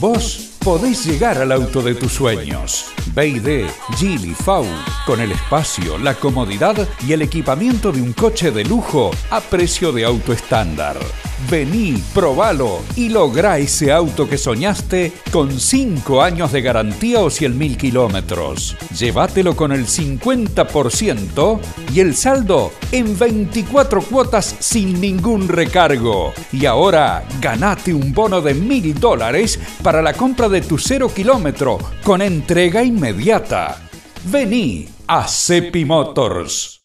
Vos podés llegar al auto de tus sueños. BD, Geely, FAU, con el espacio, la comodidad y el equipamiento de un coche de lujo a precio de auto estándar. Vení, probalo y logra ese auto que soñaste con 5 años de garantía o 100.000 kilómetros. Llévatelo con el 50% y el saldo en 24 cuotas sin ningún recargo. Y ahora ganate un bono de mil dólares para la compra de tu cero kilómetro con entrega inmediata. Vení a Cepi Motors.